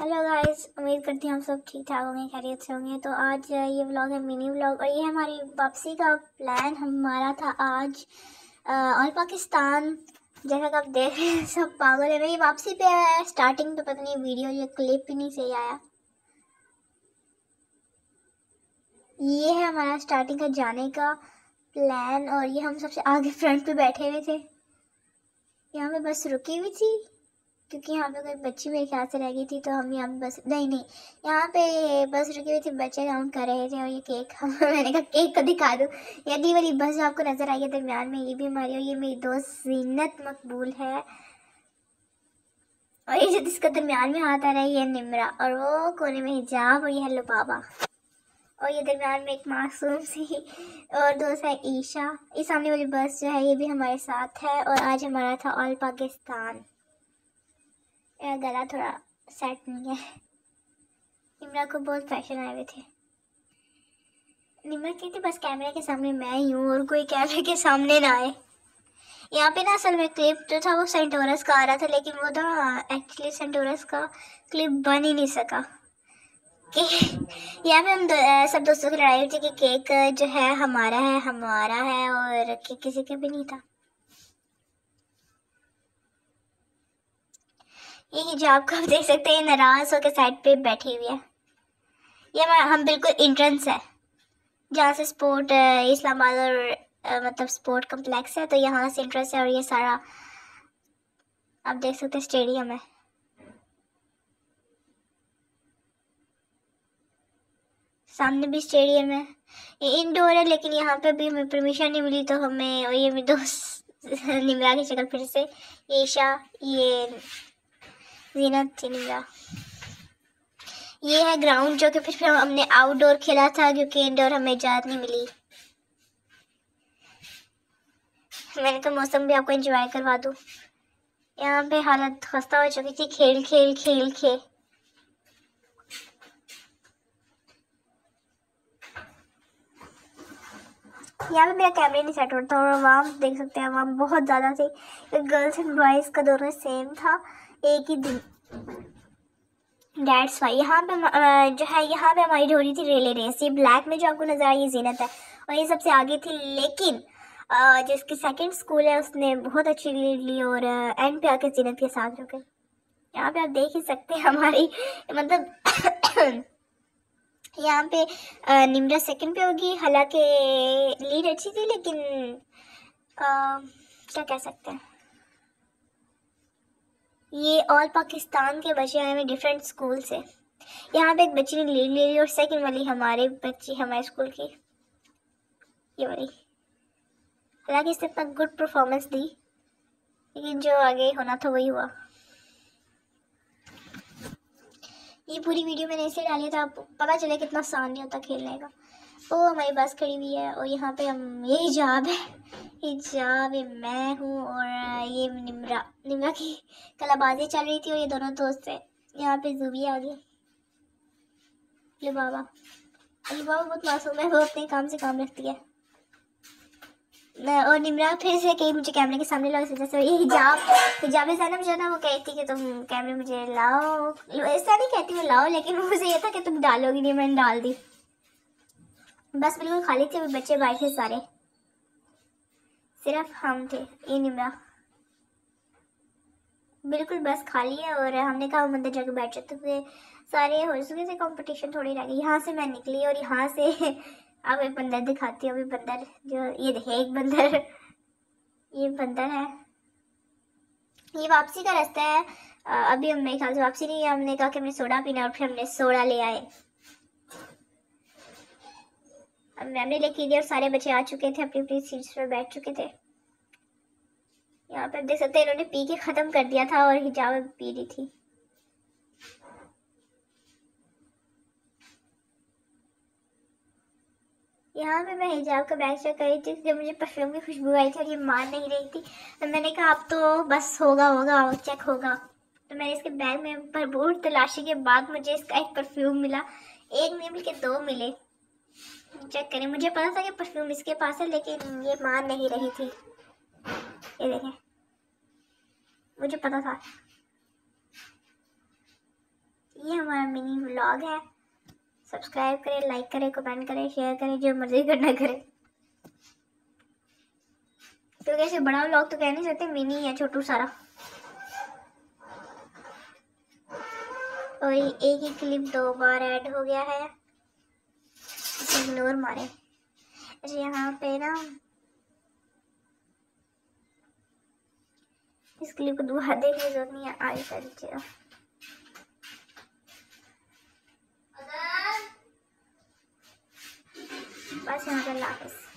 Hello guys उम्मीद करती हूँ हम सब ठीक ठाक होंगे, खैरियत से होंगे। तो आज ये व्लॉग है मिनी व्लॉग और ये हमारी वापसी का प्लान हमारा था आज ऑल पाकिस्तान। जैसा कि आप देख रहे हैं, सब पागल है। मेरी वापसी पे है। स्टार्टिंग तो पता नहीं वीडियो ये क्लिप ही नहीं सही आया। ये है हमारा स्टार्टिंग का जाने का प्लान और ये हम सबसे आगे फ्रंट पे बैठे हुए थे। यहाँ पे बस रुकी हुई थी। क्योंकि यहाँ पे कोई बच्ची मेरे ख्याल से रह गई थी तो हम यहाँ पे बस, नहीं नहीं, यहाँ पे बस रुकी हुई थी, बच्चे काउंट कर रहे थे और ये केक हम मैंने कहा केक को दिखा दूँ। यदि वाली बस जो आपको नज़र आई है दरमियान में, ये भी हमारी और ये मेरी दोस्त जीनत मकबूल है। और ये जो जिसका दरमियान में हाथ आ रहा है, ये निमरा, और वो कोने में हिजाब और ये हेलो बाबा। और ये दरमियान में एक मासूम सी और दोस्त है ईशा। इस सामने वाली बस जो है, ये भी हमारे साथ है और आज हमारा था ऑल पाकिस्तान। मेरा गला थोड़ा सेट नहीं है। निमरा को बहुत फ़ैशन आए हुए थे। निमरा कहती बस कैमरे के सामने मैं ही हूँ और कोई कैमरे के सामने ना आए। यहाँ पे ना असल में क्लिप जो था वो सेंटोरस का आ रहा था लेकिन वो ना एक्चुअली सेंटोरस का क्लिप बन ही नहीं सका। कि यहाँ पे हम दो, सब दोस्तों की लड़ाई हुई थी कि केक जो है हमारा है हमारा है और किसी का भी नहीं था। ये हिजाब को आप देख सकते हैं नाराज़ होकर साइड पे बैठी हुई है। ये हम बिल्कुल इंट्रेंस है। जहाँ से स्पोर्ट इस्लामाबाद और मतलब स्पोर्ट कम्प्लेक्स है तो यहाँ से इंट्रेंस है और ये सारा, आप देख सकते हैं स्टेडियम है। सामने भी स्टेडियम है। ये इंडोर है, लेकिन यहाँ पे भी हमें परमिशन नहीं मिली तो हमें, और ये मेरे दोस्त निमरा की शक्ल फिर से। ईशा, ये जीनत चिनिया ये है ग्राउंड जो कि फिर फिर हमने आउटडोर खेला था क्योंकि इंडोर हमें इजाज़त नहीं मिली। मैंने तो मौसम भी आपको एंजॉय करवा दूँ। यहाँ पे हालत खस्ता हो चुकी थी, खेल खेल खेल खेल। यहाँ पे मेरा कैमरे नहीं सेट होता और वहाँ देख सकते हैं, वहाँ बहुत ज़्यादा थी गर्ल्स एंड बॉयज़ का दोनों सेम था, एक ही दिन। डेट्स वाई यहाँ पे जो है, यहाँ पे हमारी हो थी रेले रेस ये ब्लैक में जो आपको नज़र आई ये जीनत है। और ये सबसे आगे थी, लेकिन जिसकी सेकंड स्कूल है, उसने बहुत अच्छी लीड ली और एंड पे आके जीनत के साथ रुके। यहाँ पे आप देख ही सकते हैं हमारी मतलब यहाँ पे निमरा सेकंड पे होगी। हालाँकि लीड अच्छी थी, लेकिन क्या कह सकते हैं? ये ऑल पाकिस्तान के बच्चे आए हुए डिफरेंट स्कूल से। यहाँ पे एक बच्ची ने लीड ले ली, और सेकंड वाली हमारे बच्ची, हमारे स्कूल की। ये वाली। हालाँकि इसने इतना गुड परफॉर्मेंस दी, लेकिन जो आगे होना था, वही हुआ। ये पूरी वीडियो मैंने ऐसे डाली था पता चले कितना आसान नहीं होता खेलने का। वो हमारी बस खड़ी हुई है और यहाँ पे हम, ये हिजाब है। हिजाब ये मैं हूँ और ये निमरा निमरा की कलाबाजी चल रही थी और ये दोनों दोस्त थे यहाँ पे जूबी आ गई लो बाबा, अली बाबा बहुत मासूम है, वो अपने काम से काम रखती है। और निमरा फिर से कही मुझे कैमरे के सामने लाओ जैसे ये हिजाब हिजाब ना मुझे ना, वो कहती कि तुम कैमरे मुझे लाओ। ऐसा नहीं कहती मैं लाओ, लेकिन मुझे ये था कि तुम डालोगी नहीं, मैंने डाल दी। बस बिल्कुल खाली थे बच्चे बैठे सारे। सिर्फ़ हम थे, ये निमरा। बिल्कुल, बस खाली है और हमने कहा हम अंदर जाकर बैठ जाते थे। सारे हो चुके थे कंपटीशन थोड़ी रह गई यहाँ से मैं निकली और यहाँ से अब एक बंदर दिखाती हूँ। अभी बंदर जो, ये देखे, एक बंदर। ये बंदर है। ये वापसी का रास्ता है। अभी हम, मेरे ख्याल से वापसी नहीं है हमने कहा कि हमने सोडा पीना और फिर हमने सोडा ले आए। मैम ने लेके दिया और सारे बच्चे आ चुके थे अपनी अपनी सीट्स पर बैठ चुके थे। यहाँ पे देख सकते हैं इन्होंने पी के ख़त्म कर दिया था और हिजाब पी रही थी। यहाँ पे मैं हिजाब का बैग चेक कर रही थी जब मुझे परफ्यूम की खुशबू आई थी और ये मान नहीं रही थी तो मैंने कहा, अब तो बस होगा होगा, और चेक होगा। तो मैंने इसके बैग में भरपूर तलाशी के बाद मुझे इसका एक परफ्यूम मिला। एक नहीं मिल के दो मिले। चेक करें। मुझे पता था कि परफ्यूम इसके पास है, लेकिन ये मान नहीं रही थी। ये देखें मुझे पता था। ये हमारा मिनी व्लॉग है। सब्सक्राइब करें लाइक करें कमेंट करें शेयर करें, जो मर्ज़ी करना करें। क्योंकि ऐसे बड़ा व्लॉग तो कह नहीं सकते मिनी है, छोटू सारा। और एक ही क्लिप दो बार ऐड हो गया है। इग्नोर मारे। अच्छा यहाँ पे ना इस क्लिप को दोबारा देखने की ज़रूरत नहीं है आगे कर दीजिएगा बस यहाँ पर लाफिस